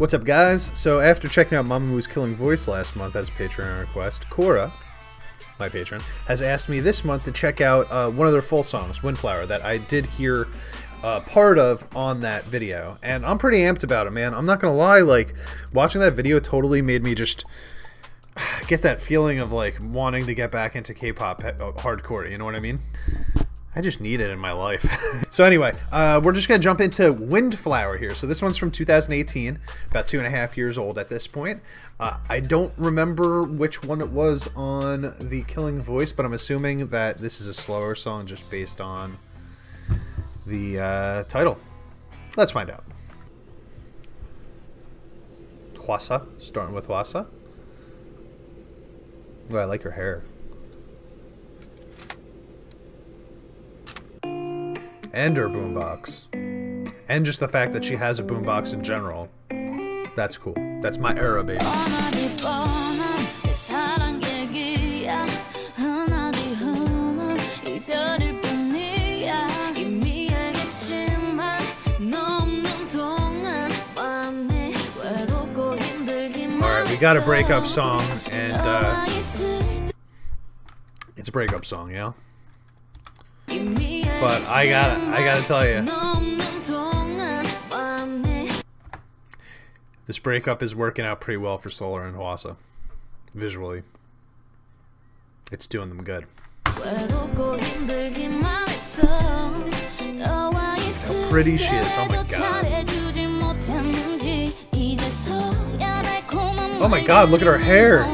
What's up, guys? So, after checking out Mamamoo's Killing Voice last month as a Patreon request, Cora, my patron, has asked me this month to check out uh, one of their full songs, Windflower, that I did hear uh, part of on that video. And I'm pretty amped about it, man. I'm not gonna lie, like, watching that video totally made me just get that feeling of, like, wanting to get back into K-pop uh, hardcore, you know what I mean? I just need it in my life. so anyway, uh, we're just going to jump into Windflower here. So this one's from 2018, about two and a half years old at this point. Uh, I don't remember which one it was on the Killing Voice, but I'm assuming that this is a slower song just based on the uh, title. Let's find out. Hwasa, starting with Hwasa. Oh, I like her hair. And her boombox. And just the fact that she has a boombox in general. That's cool. That's my era, baby. Alright, we got a breakup song, and uh, it's a breakup song, yeah? But I gotta, I gotta tell you, this breakup is working out pretty well for Solar and Hwasa, visually. It's doing them good. How pretty she is! Oh my god! Oh my god! Look at her hair!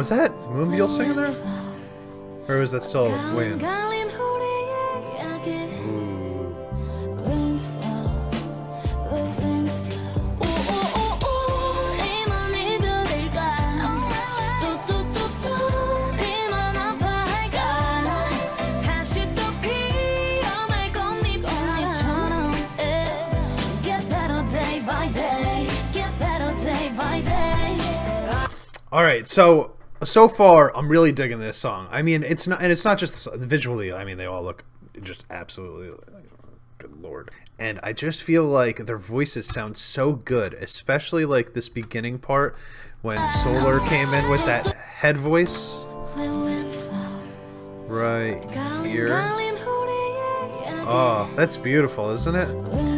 Was that Moonbyul singing there? Or was that still Wheein? All right, so so far I'm really digging this song. I mean, it's not and it's not just visually. I mean, they all look just absolutely good lord. And I just feel like their voices sound so good, especially like this beginning part when Solar came in with that head voice. Right here. Oh, that's beautiful, isn't it?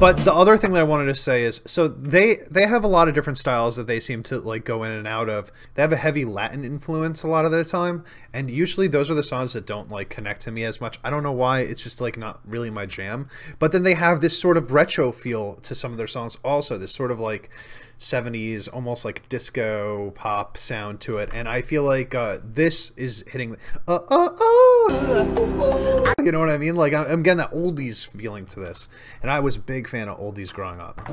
But the other thing that I wanted to say is, so they they have a lot of different styles that they seem to like go in and out of. They have a heavy Latin influence a lot of the time, and usually those are the songs that don't like connect to me as much. I don't know why. It's just like not really my jam. But then they have this sort of retro feel to some of their songs also. This sort of like 70s almost like disco pop sound to it. And i feel like uh, this is hitting uh, uh, uh, you know what i mean? Like i'm getting that oldies feeling to this. And i was a big fan of oldies growing up.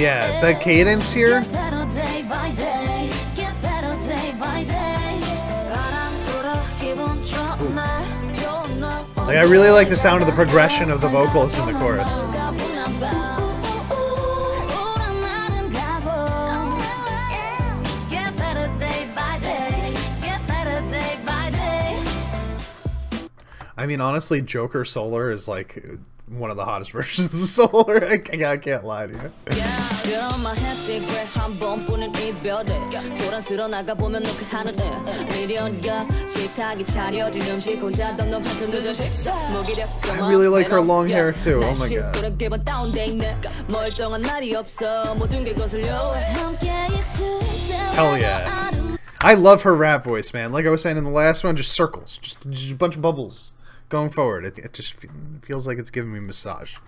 Yeah the cadence here Like, I really like the sound of the progression of the vocals in the chorus. I mean, honestly, Joker Solar is like one of the hottest versions of Solar. I can't, I can't lie to you. I really like her long hair too. Oh my god. Hell yeah. I love her rap voice, man. Like I was saying in the last one, just circles, just, just a bunch of bubbles going forward. It, it just feels like it's giving me massage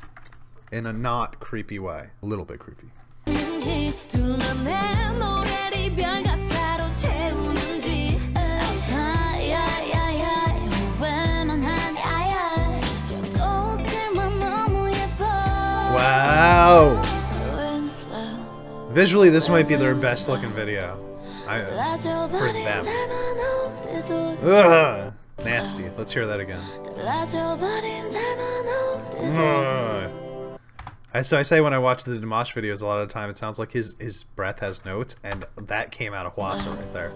in a not creepy way. A little bit creepy. Wow. Visually, this might be their best looking video I, for them. Ugh, nasty. Let's hear that again. I, so I say when I watch the Dimash videos, a lot of the time it sounds like his his breath has notes, and that came out of Hwasa right there.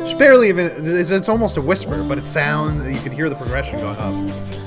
It's barely even. It's, it's almost a whisper, but it sounds. You can hear the progression going up.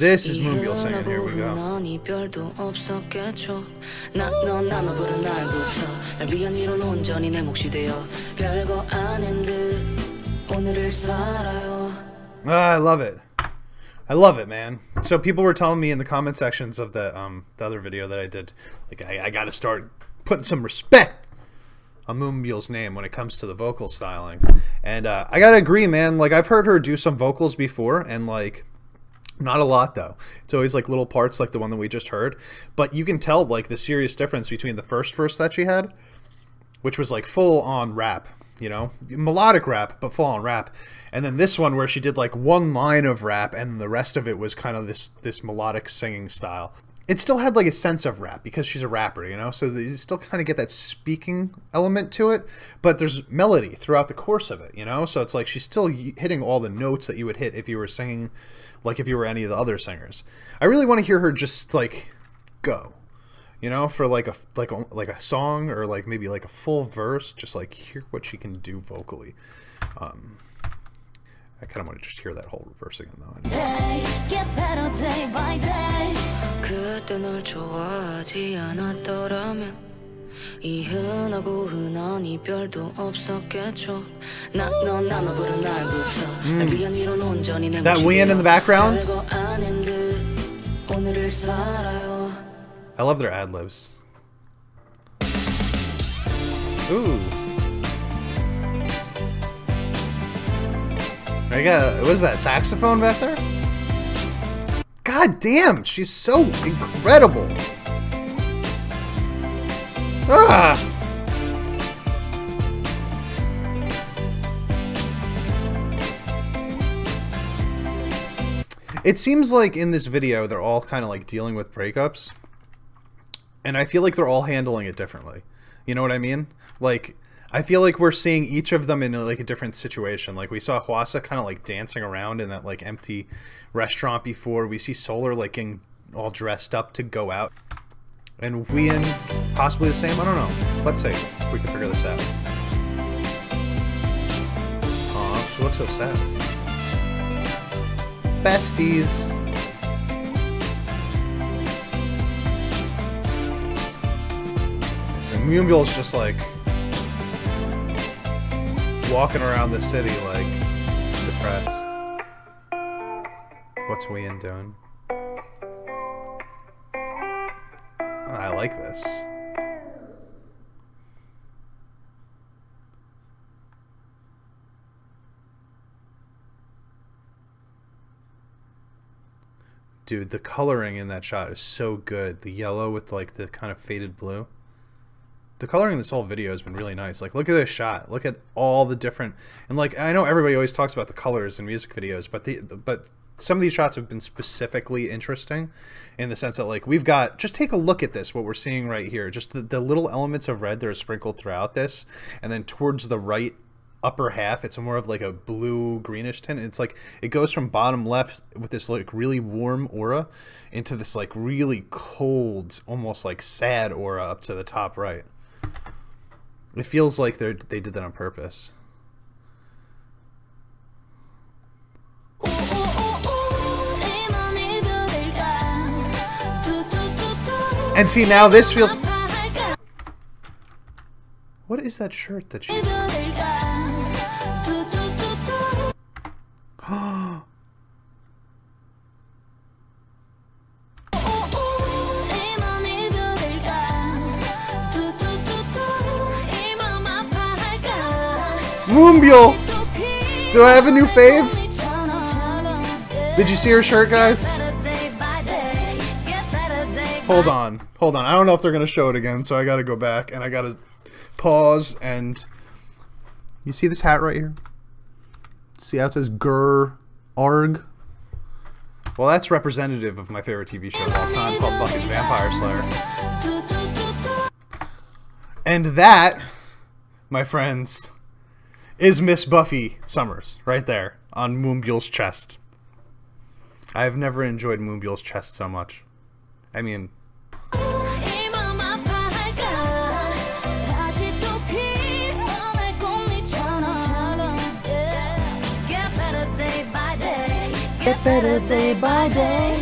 This is Moonbyul singing. Here we go. 난 이별도 없었겠죠 나너 나눠 부른 날부터 날 위한 위로는 온전히 내 몫이 되어 별거 아닌 듯 오늘을 살아요 Ah, I love it. I love it, man. So people were telling me in the comment sections of the um the other video that I did, like I, I got to start putting some respect on Moonbyul's name when it comes to the vocal stylings, and uh, I gotta agree, man. Like I've heard her do some vocals before, and like not a lot though. It's always like little parts like the one that we just heard, but you can tell like the serious difference between the first verse that she had, which was like full on rap, you know, melodic rap, but full on rap. And then this one where she did like one line of rap and the rest of it was kind of this this melodic singing style. It still had like a sense of rap because she's a rapper, you know, so you still kind of get that speaking element to it, but there's melody throughout the course of it, you know, so it's like she's still hitting all the notes that you would hit if you were singing, like if you were any of the other singers. I really want to hear her just like go, you know, for like a like a, like a song or like maybe like a full verse, just like hear what she can do vocally. Um, I kind of want to just hear that whole verse again though. 그 때 널 좋아하지 않았더라면 이 흔하고 흔한 이별도 없었겠죠 나너 나눠 부른 날부터 날 위한 위로는 온전히 내 That 몫이 wind in the 되어 background? 별거 아닌 듯 오늘을 살아요 I love their ad libs. Ooh. I got what is that saxophone back there? God damn, she's so incredible. Ah. It seems like in this video they're all kind of like dealing with breakups and I feel like they're all handling it differently. You know what I mean? Like I feel like we're seeing each of them in like a different situation. Like we saw Hwasa kind of like dancing around in that like empty restaurant before. We see Solar like getting all dressed up to go out. And Wheein possibly the same. I don't know. Let's see if we can figure this out. Aw, she looks so sad. Besties. So Moonbyul's just like walking around the city like depressed. What's Wheein doing? I like this. Dude, the coloring in that shot is so good. The yellow with like the kind of faded blue. The coloring in this whole video has been really nice. Like, look at this shot. Look at all the different and like I know everybody always talks about the colors in music videos, but the but some of these shots have been specifically interesting in the sense that like we've got just take a look at this what we're seeing right here. Just the, the little elements of red that are sprinkled throughout this and then towards the right upper half it's more of like a blue greenish tint. It's like it goes from bottom left with this like really warm aura into this like really cold almost like sad aura up to the top right. It feels like they they did that on purpose And see, now this feels... What is that shirt that she... Moonbyul! Do I have a new fave? Did you see her shirt, guys? Hold on. Hold on. I don't know if they're going to show it again, so I got to go back and I got to pause and... You see this hat right here? See how it says Grr Argh? Well, that's representative of my favorite TV show of all time called Buffy the Vampire Slayer. And that, my friends, is Miss Buffy Summers right there on Moonbyul's chest. I have never enjoyed Moonbyul's chest so much. I mean, Get better day by day.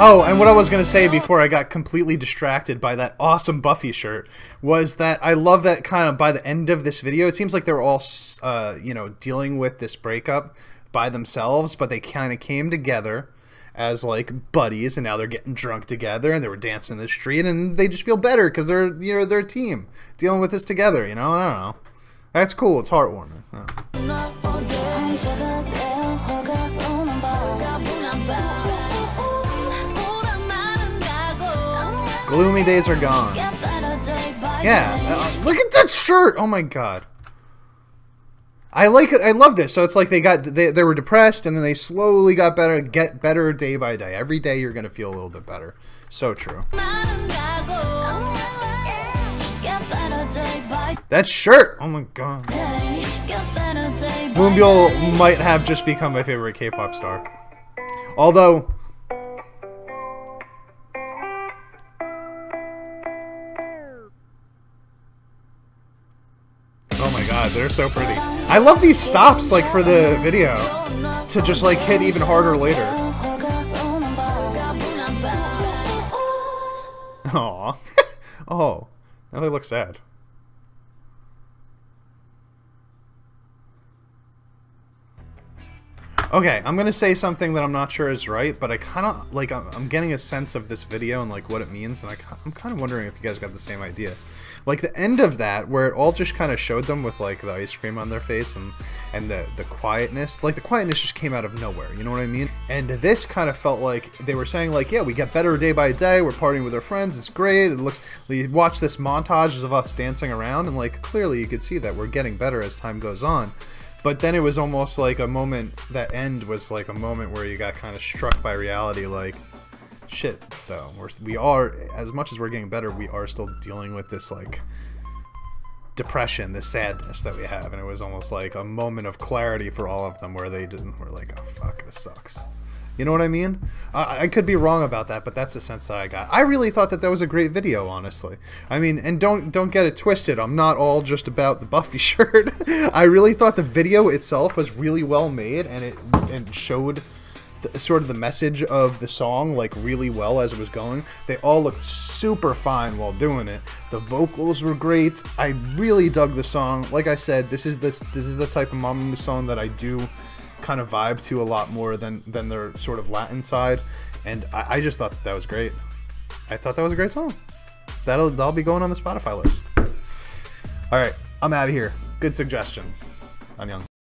Oh, and what I was going to say before I got completely distracted by that awesome Buffy shirt was that I love that kind of by the end of this video, it seems like they were all, uh, you know, dealing with this breakup by themselves, but they kind of came together as like buddies and now they're getting drunk together and they were dancing in the street and they just feel better because they're, you know, they're a team dealing with this together, you know? I don't know. That's cool. It's heartwarming. Gloomy days are gone. Yeah, uh, look at that shirt. Oh my god. I like it. I love this. So it's like they got they, they were depressed and then they slowly got better, get better day by day. Every day you're gonna feel a little bit better. So true. That shirt. Oh my god. Moonbyul might have just become my favorite K-pop star. Although god, they're so pretty. I love these stops like for the video to just like hit even harder later. Aw. oh. Now they look sad. Okay, I'm gonna say something that I'm not sure is right, but I kind of like I'm getting a sense of this video and like what it means, and I, I'm kind of wondering if you guys got the same idea. Like the end of that, where it all just kind of showed them with like the ice cream on their face and and the the quietness, like the quietness just came out of nowhere. You know what I mean? And this kind of felt like they were saying like, yeah, we get better day by day. We're partying with our friends. It's great. It looks. We watch this montage of us dancing around, and like clearly you could see that we're getting better as time goes on. But then it was almost like a moment, that end was like a moment where you got kind of struck by reality, like, shit, though. We're, we are, as much as we're getting better, we are still dealing with this, like, depression, this sadness that we have. And it was almost like a moment of clarity for all of them where they didn't, were like, oh, fuck, this sucks. You know what I mean? I, I could be wrong about that, but that's the sense that I got. I really thought that that was a great video, honestly. I mean, and don't don't get it twisted. I'm not all just about the Buffy shirt. I really thought the video itself was really well made, and it and showed the, sort of the message of the song like really well as it was going. They all looked super fine while doing it. The vocals were great. I really dug the song. Like I said, this is this this is the type of Mamamoo song that I do kind of vibe to a lot more than than their sort of Latin side, and I, I just thought that, that was great. I thought that was a great song. That'll that'll be going on the Spotify list. All right, I'm out of here. Good suggestion. Young.